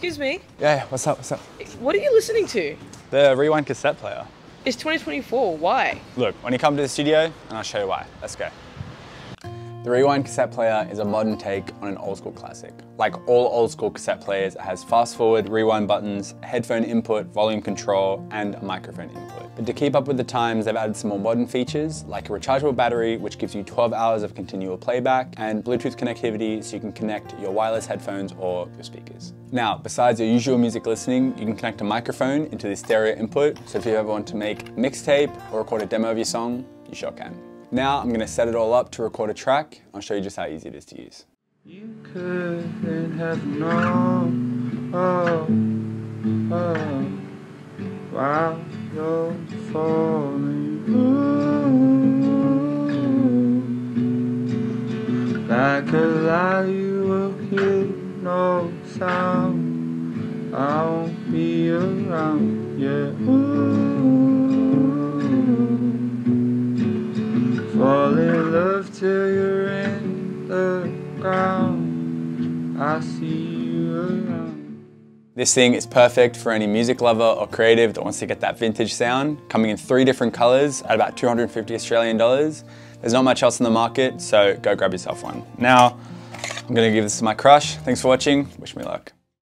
Excuse me. Yeah, what's up, what's up? What are you listening to? The Rewind cassette player. It's 2024. Why? Look, when you come to the studio, and I'll show you why. Let's go. The Rewind cassette player is a modern take on an old school classic. Like all old school cassette players, it has fast forward, rewind buttons, headphone input, volume control, and a microphone input. But to keep up with the times, they've added some more modern features, like a rechargeable battery, which gives you 12 hours of continual playback, and Bluetooth connectivity, so you can connect your wireless headphones or your speakers. Now, besides your usual music listening, you can connect a microphone into the stereo input, so if you ever want to make a mixtape or record a demo of your song, you sure can. Now I'm going to set it all up to record a track. I'll show you just how easy it is to use. You couldn't have known. Oh, oh, while you're falling like a lie you will hear no sound. I won't be around yeah See you around. This thing is perfect for any music lover or creative that wants to get that vintage sound, coming in three different colors at about 250 Australian dollars. There's not much else in the market, so go grab yourself one. Now, I'm gonna give this to my crush. Thanks for watching, wish me luck.